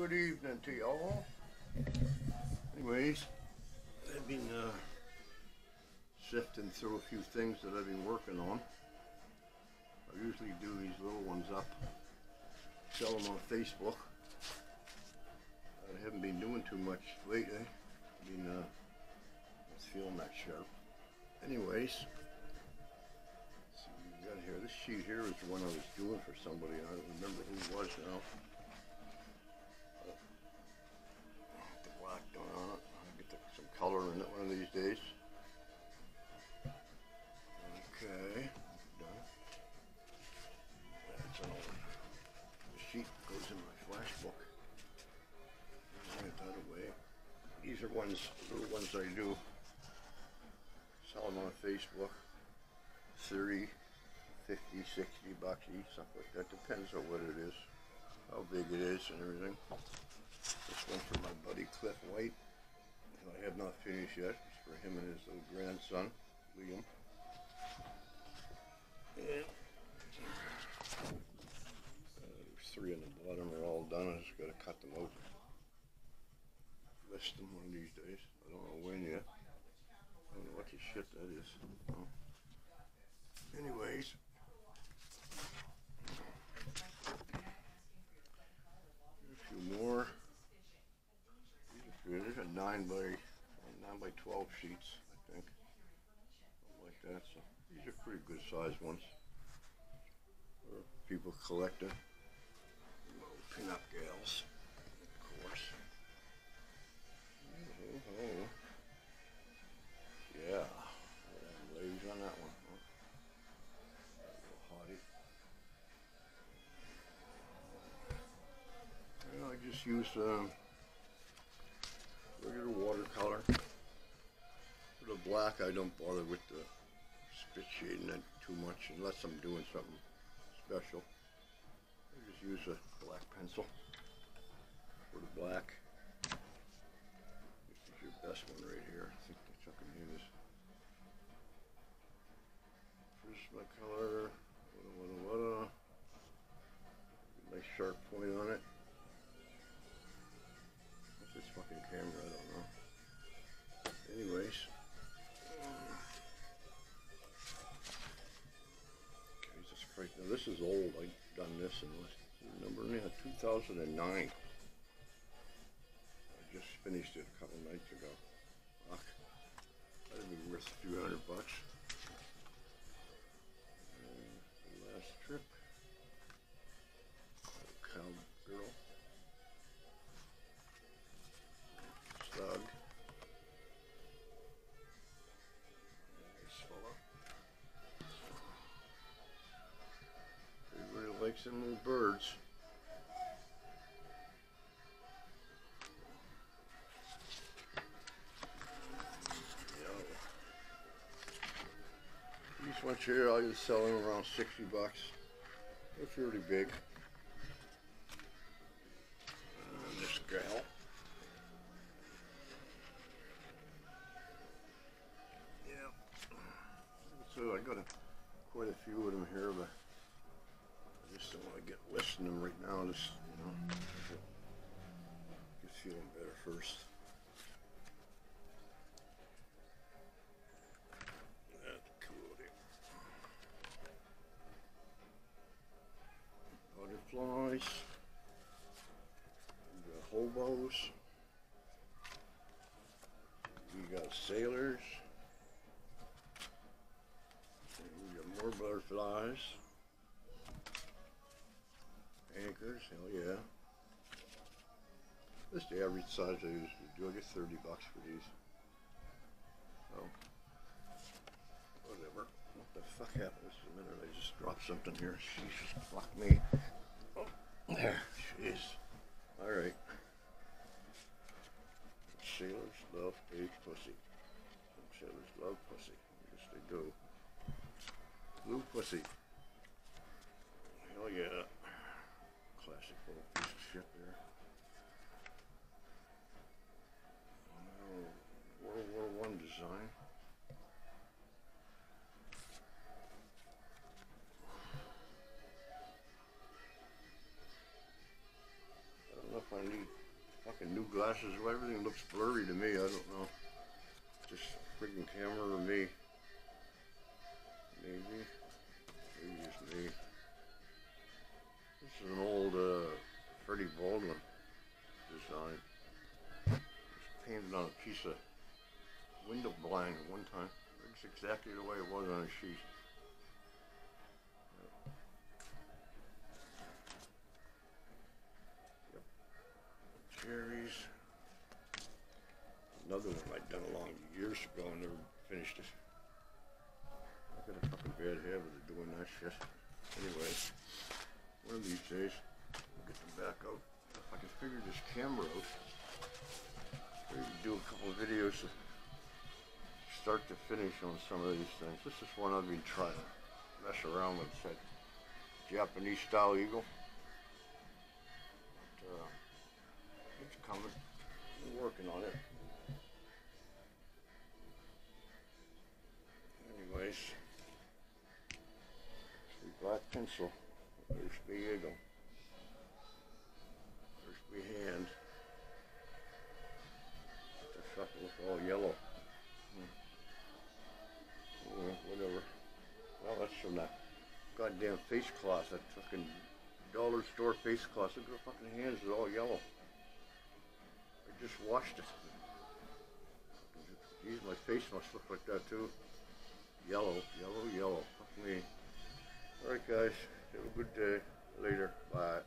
Good evening to y'all. Anyways, I've been uh, sifting through a few things that I've been working on. I usually do these little ones up, sell them on Facebook. I haven't been doing too much lately. I've been uh, feeling that sharp. Anyways, see what we got here. This sheet here is one I was doing for somebody. I don't remember who it was now. Color in it one of these days. Okay, done. That's an old sheet goes in my flash book. Get that away. These are ones, little ones I do. Sell them on Facebook. 30, 50, 60 bucks each, something like that. Depends on what it is, how big it is and everything. This one for my buddy Cliff White. Not finished yet. It's for him and his little grandson, Liam. And uh, there's three in the bottom are all done. I just gotta cut them out. List them one of these days. I don't know when yet. I don't know what the shit that is. Anyways. A few more. These are good. These are nine by nine by twelve sheets, I think. Something like that. So these are pretty good sized ones. For people collecting. Little pin-up gals, of course. Oh, oh. Yeah. yeah. Ladies on that one. huh? Well, I just used um, black, I don't bother with the spit shading it too much unless I'm doing something special. I just use a black pencil for the black. This is your best one right here. I think the chuck in here is my color. Wada wada wada. Nice sharp point on it. This in number yeah, 2009. I just finished it a couple nights ago. Fuck. That'd be worth a few hundred bucks. Likes little birds. These ones here, I just sell them around 60 bucks. They're fairly big. And this gal. Yeah. So I got a, quite a few of them here, but just don't want to get listing them right now. Just you know, get feeling better first. Butterflies. We got hobos. We got sailors. And we got more butterflies. Hell yeah. This the average size I usually do. I get 30 bucks for these. So, whatever. What the fuck happened? Just a minute, I just dropped something here. Jesus, fuck me. Oh, there, jeez. Alright. Sailors love big pussy. Some sailors love pussy. Yes, they do. Blue pussy. Hell yeah. Classic little piece of shit there. Oh, World War I don't know if I need fucking new glasses. Everything looks blurry to me. I don't know. Just freaking camera or me. Maybe. Maybe just me. This is an old uh, Freddie Baldwin design. It's painted on a piece of window blind at one time. Looks exactly the way it was on a sheet. Yep. Cherries. Another one I'd done a long years ago and never finished it. I got a fucking bad habit of doing that shit. Anyway, one of these days, I'll get them back out. If I can figure this camera out, maybe do a couple of videos start to finish on some of these things. This is one I've been trying to mess around with. It's that Japanese style eagle. But, uh, it's coming. I'm working on it. Anyways, see black pencil. There's the eagle. There's the hand. The fuck look all yellow. From that goddamn face cloth, that fucking dollar store face cloth. Look at the fucking hands, they're all yellow. I just washed it. Geez, my face must look like that too. Yellow, yellow, yellow. Fuck me. Alright guys, have a good day. Later. Bye.